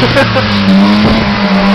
Música